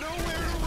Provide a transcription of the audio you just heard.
Nowhere